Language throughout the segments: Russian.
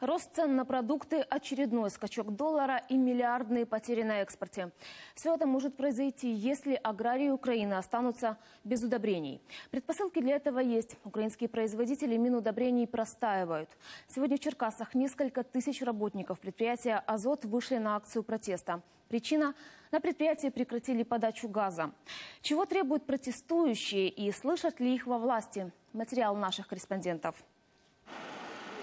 Рост цен на продукты, очередной скачок доллара и миллиардные потери на экспорте. Все это может произойти, если аграрии Украины останутся без удобрений. Предпосылки для этого есть. Украинские производители минудобрений простаивают. Сегодня в Черкасах несколько тысяч работников предприятия «Азот» вышли на акцию протеста. Причина – на предприятии прекратили подачу газа. Чего требуют протестующие и слышат ли их во власти? Материал наших корреспондентов.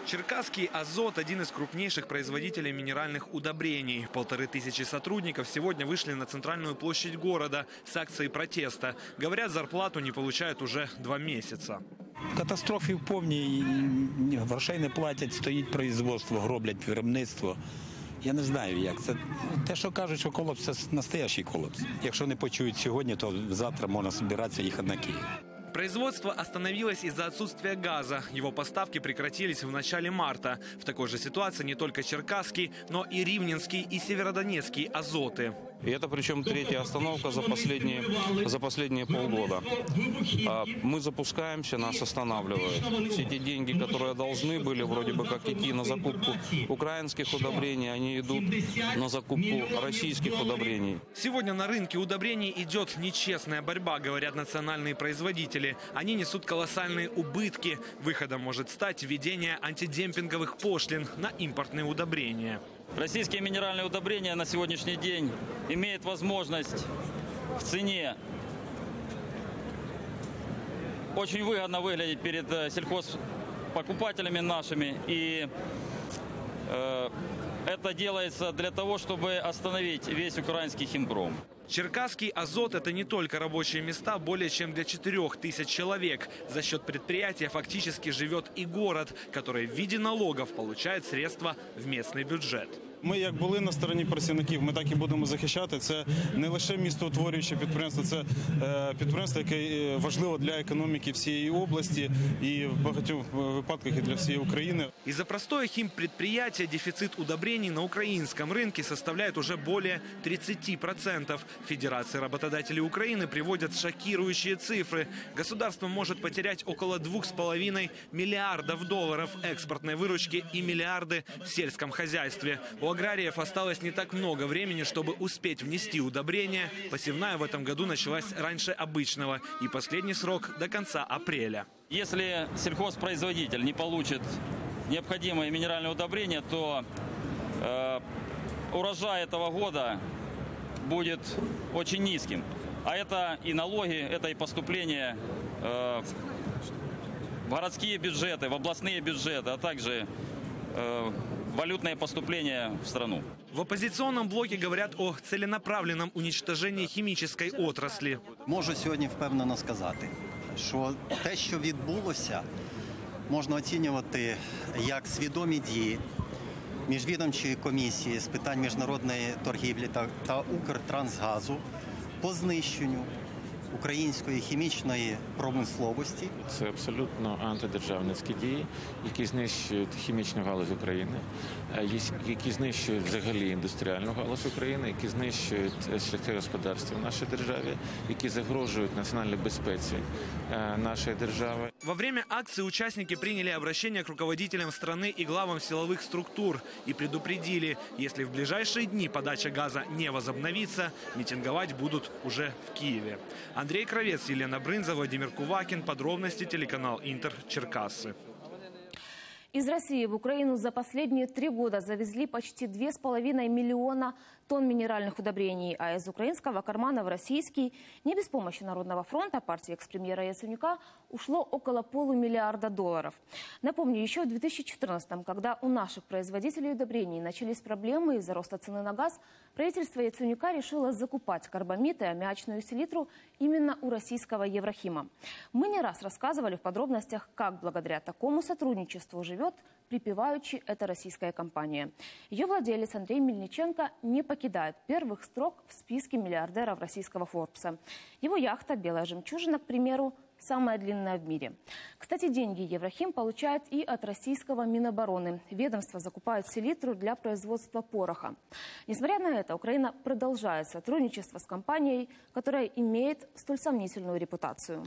Черкасский «Азот» – один из крупнейших производителей минеральных удобрений. Полторы тысячи сотрудников сегодня вышли на центральную площадь города с акцией протеста. Говорят, зарплату не получают уже два месяца. Катастрофи повні, і грошей не платять, стоїть производство, гроблять виробництво. Я не знаю, як це. Те, що кажуть, що колапс це настоящий колапс. Якщо не почують сьогодні, то завтра можна збиратися їхати на Київ. Производство остановилось из-за отсутствия газа. Его поставки прекратились в начале марта. В такой же ситуации не только Черкасский, но и Ривненский и Северодонецкий азоты. И это причем третья остановка за последние, за последние полгода. А Мы запускаемся, нас останавливают. Все те деньги, которые должны были вроде бы как идти на закупку украинских удобрений, они идут на закупку российских удобрений. Сегодня на рынке удобрений идет нечестная борьба, говорят национальные производители. Они несут колоссальные убытки. Выходом может стать введение антидемпинговых пошлин на импортные удобрения. Российские минеральные удобрения на сегодняшний день имеют возможность в цене очень выгодно выглядеть перед э, сельхозпокупателями нашими. И э, это делается для того, чтобы остановить весь украинский химпром. Черкасский «Азот» – это не только рабочие места, более чем для 4 тысяч человек. За счет предприятия фактически живет и город, который в виде налогов получает средства в местный бюджет. Ми як були на стороні працівників, ми так і будемо захищати. Це не лише містоутворююче підприємство, це е, підприємство, яке е, важливо для економіки всієї області і в багатьох випадках і для всієї України. Из-за простое химпредприятия дефицит удобрений на украинском рынке составляет уже более 30%. Федерация работодателей Украины приводят шокирующие цифры. Государство может потерять около 2,5 миллиардов долларов экспортной выручки и миллиарды в сельском хозяйстве. У аграриев осталось не так много времени, чтобы успеть внести удобрения. Посевная в этом году началась раньше обычного, и последний срок до конца апреля. Если сельхозпроизводитель не получит необходимые минеральные удобрения, то э, урожай этого года будет очень низким. А это и налоги, это и поступления э, в городские бюджеты, в областные бюджеты, а также э, валютные поступления в страну. В оппозиционном блоке говорят о целенаправленном уничтожении химической отрасли. Можу сьогодні впевнено сказати, що те, що відбулося, можна оцінювати як свідомі дії міжвідомчої комісії з питань міжнародної торгівлі та, та Укртрансгазу по знищенню української хімічної промисловості. Це абсолютно антидержавницькі дії, які знищують хімічну галузь України, е, які знищують взагалі індустріальну галузь України, які знищують е, шляхи господарства в нашій державі, які загрожують національній безпеці е, нашої держави. Во время акции участники приняли обращение к руководителям страны и главам силовых структур и предупредили, если в ближайшие дни подача газа не возобновится, митинговать будут уже в Киеве. Андрей Кровец, Елена Брынза, Владимир Кувакин. Подробности телеканал Интер Черкассы. Из России в Украину за последние три года завезли почти 2,5 миллиона тонн минеральных удобрений, а из украинского кармана в российский, не без помощи Народного фронта, партии экс-премьера Яценюка, ушло около полумиллиарда долларов. Напомню, еще в 2014-м, когда у наших производителей удобрений начались проблемы из-за роста цены на газ, правительство Яценюка решило закупать карбамид и аммиачную селитру именно у российского Еврохима. Мы не раз рассказывали в подробностях, как благодаря такому сотрудничеству живет припеваючи «это российская компания». Ее владелец Андрей Мельниченко не покидает первых строк в списке миллиардеров российского Форбса. Его яхта «Белая жемчужина», к примеру, самая длинная в мире. Кстати, деньги Еврохим получает и от российского Минобороны. Ведомство закупает селитру для производства пороха. Несмотря на это, Украина продолжает сотрудничество с компанией, которая имеет столь сомнительную репутацию.